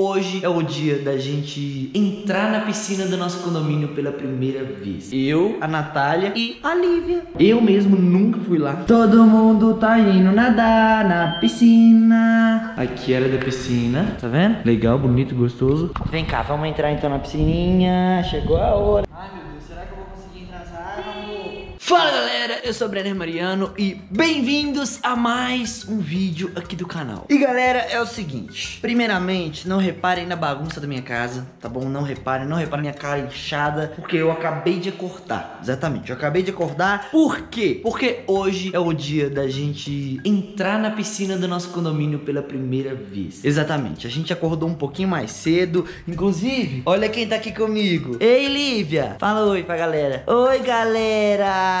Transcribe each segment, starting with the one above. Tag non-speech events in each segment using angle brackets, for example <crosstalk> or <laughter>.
hoje é o dia da gente entrar na piscina do nosso condomínio pela primeira vez. Eu, a Natália e a Lívia. Eu mesmo nunca fui lá. Todo mundo tá indo nadar na piscina. Aqui era da piscina, tá vendo? Legal, bonito, gostoso. Vem cá, vamos entrar então na piscininha. Chegou a hora. Ai meu Deus, será que eu vou conseguir entrar nessa água, amor? Fala galera, eu sou o Brenner Mariano e bem-vindos a mais um vídeo aqui do canal. E galera, é o seguinte, primeiramente, não reparem na bagunça da minha casa, tá bom? Não reparem, não reparem minha cara inchada, porque eu acabei de acordar, exatamente, eu acabei de acordar, por quê? Porque hoje é o dia da gente entrar na piscina do nosso condomínio pela primeira vez. Exatamente, a gente acordou um pouquinho mais cedo, inclusive, olha quem tá aqui comigo. Ei, Lívia, fala oi pra galera. Oi, galera!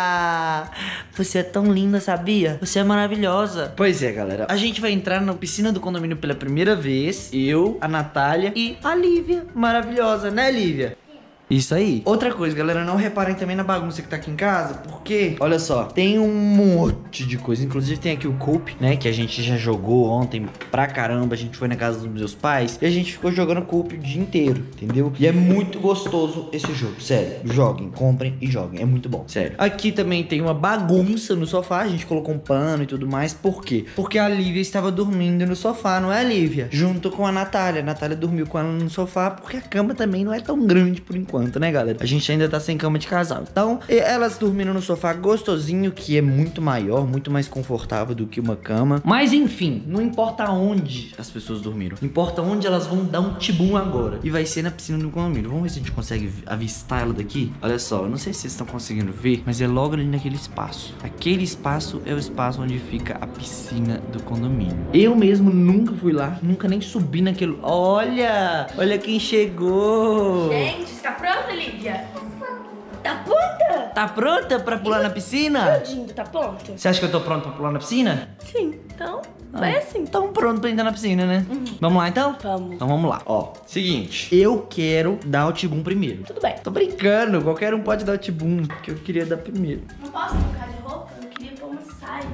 Você é tão linda, sabia? Você é maravilhosa. Pois é, galera. A gente vai entrar na piscina do condomínio pela primeira vez. Eu, a Natália e a Lívia. Maravilhosa, né, Lívia? Isso aí. Outra coisa, galera, não reparem também na bagunça que tá aqui em casa, porque, olha só, tem um monte de coisa. Inclusive tem aqui o Coop, né, que a gente já jogou ontem pra caramba. A gente foi na casa dos meus pais e a gente ficou jogando Coop o dia inteiro, entendeu? E é muito gostoso esse jogo, sério. Joguem, comprem e joguem. É muito bom, sério. Aqui também tem uma bagunça no sofá. A gente colocou um pano e tudo mais. Por quê? Porque a Lívia estava dormindo no sofá, não é, Lívia? Junto com a Natália. A Natália dormiu com ela no sofá porque a cama também não é tão grande por enquanto enquanto, né, galera? A gente ainda tá sem cama de casal. Então, elas dormindo no sofá gostosinho, que é muito maior, muito mais confortável do que uma cama. Mas enfim, não importa onde as pessoas dormiram. Importa onde elas vão dar um tibum agora. E vai ser na piscina do condomínio. Vamos ver se a gente consegue avistar ela daqui. Olha só, não sei se vocês estão conseguindo ver, mas é logo ali naquele espaço. Aquele espaço é o espaço onde fica a piscina do condomínio. Eu mesmo nunca fui lá, nunca nem subi naquele. Olha! Olha quem chegou! Gente, está pronta, Lívia? Tá pronta? Tá pronta pra pular na piscina? Tadinho, tá pronta? Você acha que eu tô pronto pra pular na piscina? Sim, então vai assim. Então pronto pra entrar na piscina, né? Vamos lá então? Vamos. Então vamos lá. Ó, seguinte. Eu quero dar o tibum primeiro. Tudo bem. Tô brincando, qualquer um pode dar o tibum, que eu queria dar primeiro. Não posso trocar de roupa? Eu queria pôr uma saia,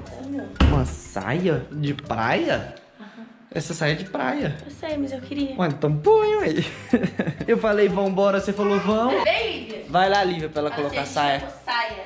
ó. Uma saia de praia? Essa saia é de praia. Eu sei, mas eu queria. Ué, então põe aí. <laughs> Eu falei vambora, você falou vamos. Vem, Lívia. Vai lá, Lívia, pra ela colocar a saia. saia.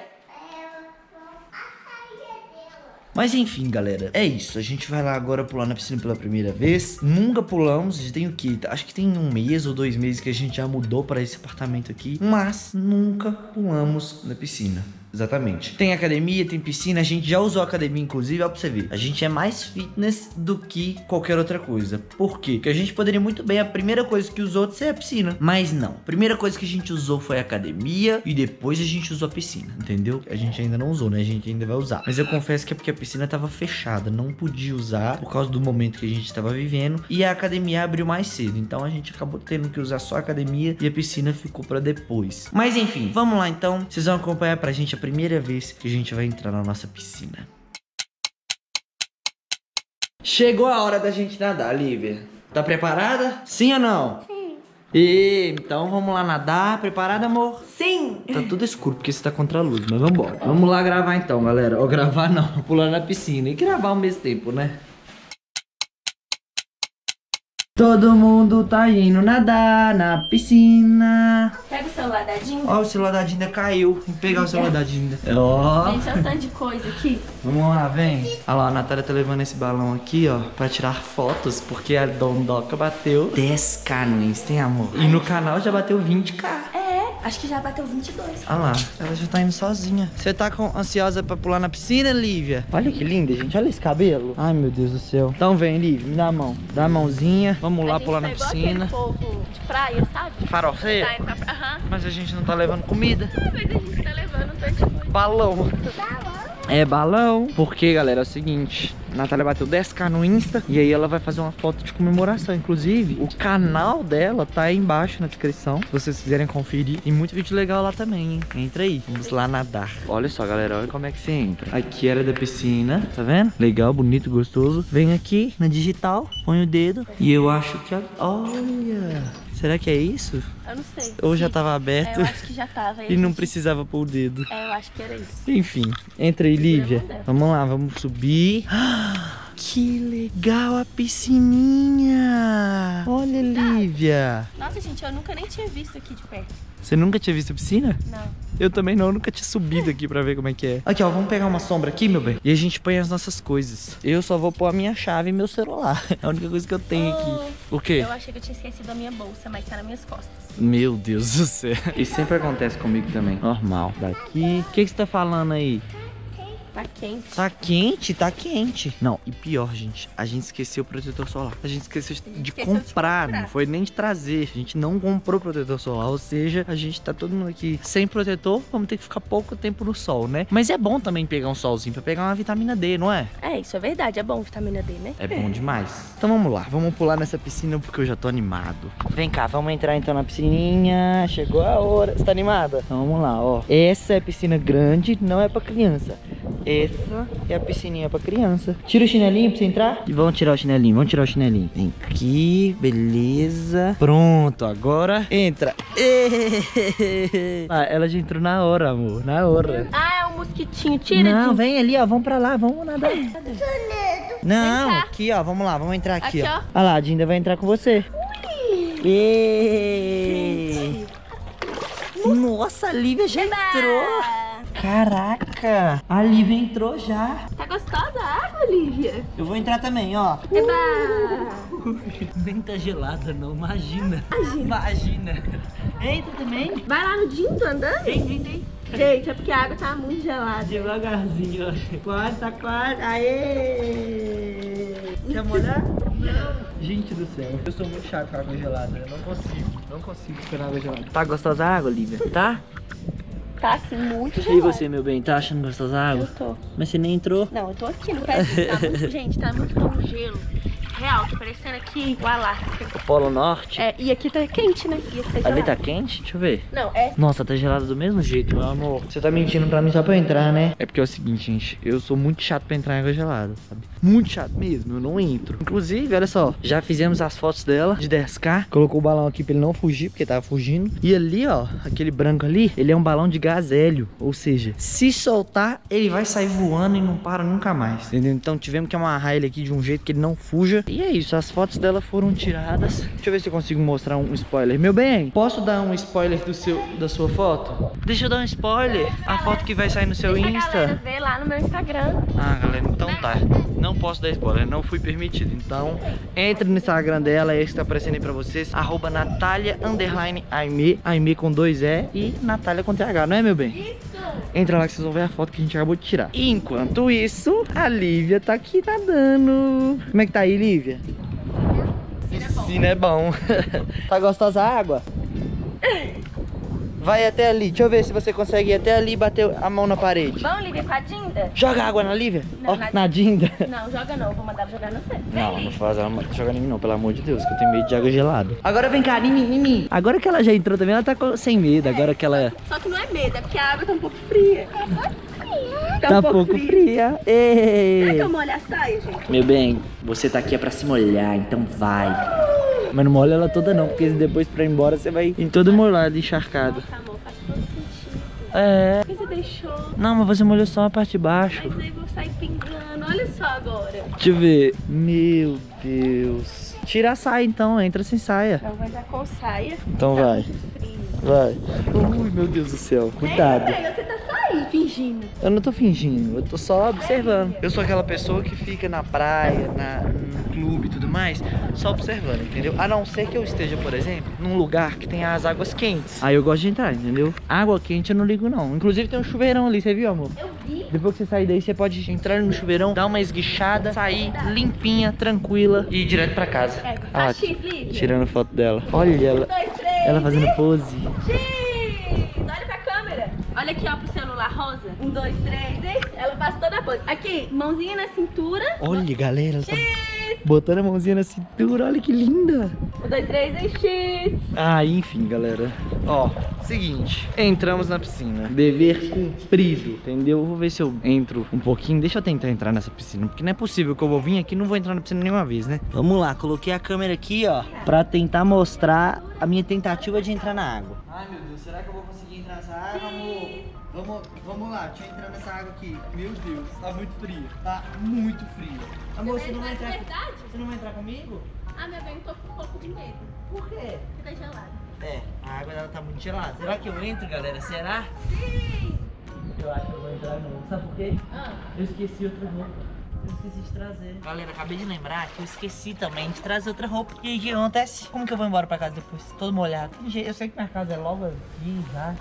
Mas enfim, galera, é isso. A gente vai lá agora pular na piscina pela primeira vez. Nunca pulamos, já tem o quê? Acho que tem um mês ou dois meses que a gente já mudou para esse apartamento aqui. Mas nunca pulamos na piscina. Exatamente. Tem academia, tem piscina, a gente já usou academia, inclusive, ó, pra você ver. A gente é mais fitness do que qualquer outra coisa. Por quê? Porque a gente poderia muito bem, a primeira coisa que usou ser a piscina. Mas não. A primeira coisa que a gente usou foi a academia e depois a gente usou a piscina, entendeu? A gente ainda não usou, né? A gente ainda vai usar. Mas eu confesso que é porque a piscina tava fechada, não podia usar por causa do momento que a gente tava vivendo e a academia abriu mais cedo. Então a gente acabou tendo que usar só a academia e a piscina ficou pra depois. Mas enfim, vamos lá então. Vocês vão acompanhar pra gente a primeira vez que a gente vai entrar na nossa piscina. Chegou a hora da gente nadar, Lívia. Tá preparada? Sim ou não? Sim. E então vamos lá nadar. Preparada, amor? Sim. Tá tudo escuro porque você tá contra a luz, mas vambora. Vamos lá gravar então, galera. Ou gravar não, <laughs> pular na piscina. E gravar ao mesmo tempo, né? Todo mundo tá indo nadar na piscina. Pega o celular da Dinda. Ó, o celular da Dinda caiu. Vou pegar o celular da Dinda. <laughs> Ó. Gente, olha o tanto de coisa aqui. Vamos lá, vem. Olha lá, a Natália tá levando esse balão aqui, ó, pra tirar fotos, porque a Dondoca bateu 10k no Insta, hein, amor? E no canal já bateu 20k. É, acho que já bateu 22. Olha lá, ela já tá indo sozinha. Você tá com- ansiosa pra pular na piscina, Lívia? Olha que linda, gente. Olha esse cabelo. Ai, meu Deus do céu. Então vem, Lívia, me dá a mão. Dá a mãozinha. Vamos lá A gente pular tá na igual piscina. aquele povo de praia, sabe? Faroceiro? Tá indo pra praia. Aham. Mas a gente não tá levando comida. Talvez a gente tá levando um tanto de coisa. Balão. É balão. Porque, galera, é o seguinte. Natália bateu 10k no Insta. E aí ela vai fazer uma foto de comemoração. Inclusive, o canal dela tá aí embaixo na descrição. Se vocês quiserem conferir. Tem muito vídeo legal lá também, hein? Entra aí. Vamos lá nadar. Olha só, galera. Olha como é que você entra. Aqui era da piscina. Tá vendo? Legal, bonito, gostoso. Vem aqui na digital. Põe o dedo. E eu acho que... Olha... Será que é isso? Eu não sei. Ou já Sim. tava É, aberto eu acho que já tava. <laughs> e não precisava pôr o dedo? É, eu acho que era isso. Enfim, entra aí, Lívia. Vamos lá, vamos subir. <gasps> Que legal a piscininha! Olha, Lívia! Nossa, gente, eu nunca nem tinha visto aqui de perto. Você nunca tinha visto piscina? Não. Eu também não, eu nunca tinha subido aqui pra ver como é que é. Aqui, ó, vamos pegar uma sombra aqui, meu bem. E a gente põe as nossas coisas. Eu só vou pôr a minha chave e meu celular. <laughs> É a única coisa que eu tenho aqui. O quê? Eu achei que eu tinha esquecido a minha bolsa, mas tá nas minhas costas. Meu Deus do céu. Isso sempre acontece comigo também. Normal. Daqui. O que, que você tá falando aí? Tá quente. Tá quente, tá quente. Não, e pior, gente, a gente esqueceu o protetor solar. A gente esqueceu de, gente de esqueceu de comprar, comprar. não foi nem de trazer. A gente não comprou protetor solar, ou seja, a gente tá todo mundo aqui sem protetor, vamos ter que ficar pouco tempo no sol, né? Mas é bom também pegar um solzinho pra pegar uma vitamina D, não é? É, isso é verdade. É bom vitamina D, né? É bom demais. Então vamos lá, vamos pular nessa piscina porque eu já tô animado. Vem cá, vamos entrar então na piscininha. Chegou a hora. Você tá animada? Então vamos lá, ó. Essa é piscina grande, não é pra criança. Essa é a piscininha pra criança. Tira o chinelinho pra você entrar. E vamos tirar o chinelinho, vamos tirar o chinelinho. Vem aqui, beleza. Pronto, agora entra. <laughs> Ah, ela já entrou na hora, amor, na hora. Ah, é um mosquitinho. Tira Não, de... vem ali, ó. Vamos pra lá, vamos nadar. Não, aqui, ó. Vamos lá, vamos entrar aqui, Aqui, ó. ó. Olha lá, a Dinda vai entrar com você. Ê! Nossa, a Lívia já entrou. Caraca, a Lívia entrou já. Tá gostosa a água, Lívia? Eu vou entrar também, ó. Eba! <laughs> Nem tá gelada, não. Imagina. Imagina. Entra também. Vai lá no Dindo andando? Vem, vem, vem. Gente, é porque a água tá muito gelada. Devagarzinho, ó. Quase, tá quase. Aê! Quer molhar? Não. Gente do céu, eu sou muito chato com água gelada. Eu não consigo, não consigo ficar na água gelada. Tá gostosa a água, Lívia? Tá? Tá assim, muito gelada. E você, meu bem, tá achando gostosa a água? Eu tô. Mas você nem entrou? Não, eu tô aqui no pé. Tá muito, <laughs> gente, tá muito bom gelo. Real, tá parecendo aqui o Alasca. O Polo Norte? É, e aqui tá quente, né? E tá Ali tá quente? Deixa eu ver. Não, é Nossa, tá gelado do mesmo jeito, meu amor. Você tá mentindo pra mim só pra eu entrar, né? É porque é o seguinte, gente. Eu sou muito chato pra entrar em água gelada, sabe? Muito chato mesmo, eu não entro. Inclusive, olha só, já fizemos as fotos dela de 10k. Colocou o balão aqui pra ele não fugir, porque tava fugindo. E ali, ó, aquele branco ali, ele é um balão de gás hélio. Ou seja, se soltar, ele vai sair voando e não para nunca mais. Entendeu? Então tivemos que amarrar ele aqui de um jeito que ele não fuja. E é isso, as fotos dela foram tiradas. Deixa eu ver se eu consigo mostrar um spoiler. Meu bem, posso dar um spoiler do seu, da sua foto? Deixa eu dar um spoiler. A foto que vai sair no seu Deixa a galera Insta. ver lá no meu Instagram. Ah, galera, então tá. Não posso dar spoiler, não fui permitido. Então, entre no Instagram dela, esse que tá aparecendo aí pra vocês. Arroba Natália Aime. Aime com dois E e Natália com TH, não é, meu bem? Isso! Entra lá que vocês vão ver a foto que a gente acabou de tirar. Enquanto isso, a Lívia tá aqui nadando. Como é que tá aí, Lívia? Piscina é bom. <laughs> tá gostosa a água? Vai até ali. Deixa eu ver se você consegue ir até ali e bater a mão na parede. Vamos, Lívia, com a Dinda? Joga água na Lívia. Não, Ó, na- na Dinda. <laughs> Não, joga não, vou mandar ela jogar no centro. Não, não faz ela jogar em mim não, pelo amor de Deus, que eu tenho medo de água gelada. Agora vem cá, em mim, em mim. Agora que ela já entrou também, ela tá sem medo. Agora que ela Só que não é medo, é porque a água tá um pouco fria. tá um pouco fria. Ei. Será que eu molho a saia, gente? Meu bem, você tá aqui é pra se molhar, então vai. Mas não molha ela toda não, porque depois pra ir embora você vai em todo molhado, encharcado. Nossa, amor, faz todo sentido. É. Por que você deixou? Não, mas você molhou só a parte de baixo. Mas aí vou sair pingando. Olha só agora. Deixa eu ver. Meu Deus. Tira a saia então, entra sem saia. Não vai dar com saia. Então Tá vai. frio. Vai. Ui, meu Deus do céu. Cuidado. Ei, você tá só aí, fingindo. Eu não tô fingindo, eu tô só observando. Eu sou aquela pessoa que fica na praia, na, no clube e tudo mais, só observando, entendeu? A não ser que eu esteja, por exemplo, num lugar que tem as águas quentes. Aí eu gosto de entrar, entendeu? Água quente eu não ligo não. Inclusive tem um chuveirão ali, você viu, amor? Eu vi. Depois que você sair daí, você pode entrar no chuveirão, dar uma esguichada, sair limpinha, tranquila e ir direto pra casa. É, Ah, tirando foto dela. Olha ela, Um, dois, três. ela fazendo pose. X! Olha aqui, ó, pro celular rosa. Um, dois, três, hein? Ela faz toda a pose. Aqui, mãozinha na cintura. Olha, galera, tá X! botando a mãozinha na cintura, olha que linda. Um, dois, três, hein? X! Ah, enfim, galera. Ó, seguinte. Entramos na piscina. Dever cumprido, entendeu? Vou ver se eu entro um pouquinho. Deixa eu tentar entrar nessa piscina, porque não é possível que eu vou vir aqui e não vou entrar na piscina nenhuma vez, né? Vamos lá, coloquei a câmera aqui, ó, pra tentar mostrar a minha tentativa de entrar na água. Ai, meu Deus, será que eu vou conseguir entrar nessa água, amor? Vamos, vamos lá, deixa eu entrar nessa água aqui. Meu Deus, tá muito fria. Tá muito fria. Amor, você não vai entrar. verdade? Você não vai entrar comigo? Ah, meu bem, eu tô com um pouco de medo. Por quê? Fica gelado. Gelada. Será que eu entro, galera? Será? Sim! Eu acho que eu vou entrar não. Sabe por quê? Ah, Eu esqueci outra roupa. Eu esqueci de trazer. Galera, acabei de lembrar que eu esqueci também de trazer outra roupa. E aí, o que acontece? Como que eu vou embora pra casa depois? Todo molhado. Eu sei que minha casa é logo aqui já.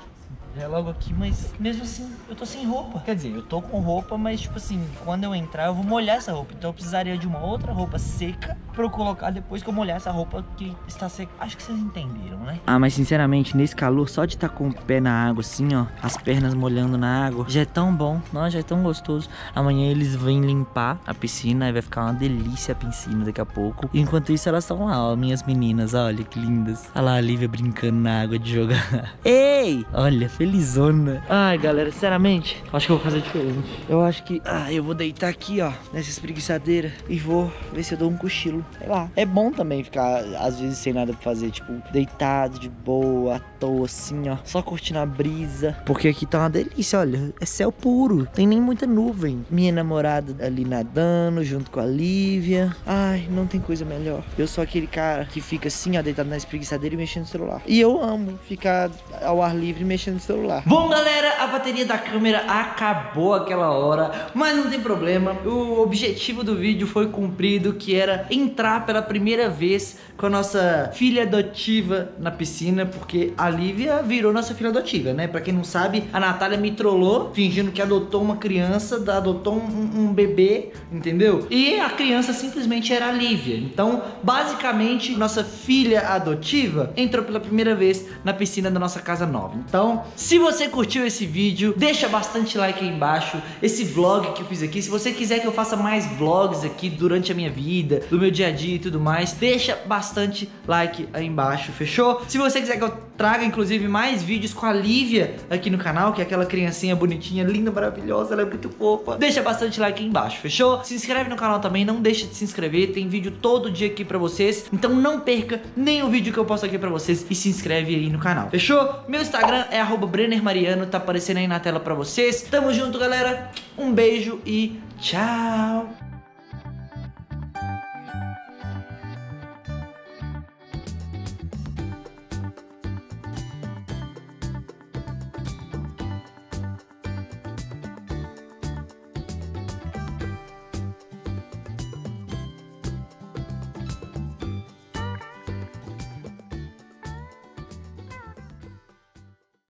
Já é logo aqui, mas mesmo assim, eu tô sem roupa. Quer dizer, eu tô com roupa, mas tipo assim, quando eu entrar, eu vou molhar essa roupa. Então eu precisaria de uma outra roupa seca pra eu colocar depois que eu molhar essa roupa que está seca. Acho que vocês entenderam, né? Ah, mas sinceramente, nesse calor, só de estar com o pé na água assim, ó, as pernas molhando na água, já é tão bom. Nossa, já é tão gostoso. Amanhã eles vêm limpar a piscina e vai ficar uma delícia a piscina daqui a pouco. Enquanto isso, elas estão lá, ó, minhas meninas, olha que lindas. Olha lá a Lívia brincando na água de jogar. <laughs> Ei! Olha, felizona. Ai, galera, sinceramente, acho que eu vou fazer diferente. Eu acho que, ah, eu vou deitar aqui, ó, nessa espreguiçadeira e vou ver se eu dou um cochilo. Sei lá. É bom também ficar, às vezes, sem nada pra fazer, tipo, deitado de boa, à toa, assim, ó, só curtindo a brisa. Porque aqui tá uma delícia, olha, é céu puro, tem nem muita nuvem. Minha namorada ali nadando junto com a Lívia. Ai, não tem coisa melhor. Eu sou aquele cara que fica assim, ó, deitado na espreguiçadeira e mexendo no celular. E eu amo ficar ao ar livre mexendo no celular. Bom, galera, a bateria da câmera acabou aquela hora, mas não tem problema. O objetivo do vídeo foi cumprido, que era entrar pela primeira vez com a nossa filha adotiva na piscina, porque a Lívia virou nossa filha adotiva, né? Pra quem não sabe, a Natália me trollou, fingindo que adotou uma criança, adotou um, um bebê, entendeu? E a criança simplesmente era a Lívia. Então, basicamente, nossa filha adotiva entrou pela primeira vez na piscina da nossa casa nova. Então, se você curtiu esse vídeo, deixa bastante like aí embaixo. Esse vlog que eu fiz aqui, se você quiser que eu faça mais vlogs aqui durante a minha vida, do meu dia a dia e tudo mais, deixa bastante like aí embaixo, fechou? Se você quiser que eu traga, inclusive, mais vídeos com a Lívia aqui no canal, que é aquela criancinha bonitinha, linda, maravilhosa, ela é muito fofa, deixa bastante like aí embaixo, fechou? Se inscreve no canal também, não deixa de se inscrever, tem vídeo todo dia aqui pra vocês, então não perca nenhum vídeo que eu posto aqui pra vocês e se inscreve aí no canal, fechou? Meu Instagram é BrennerMariano, tá aparecendo aí na tela pra vocês. Tamo junto, galera. Um beijo e tchau.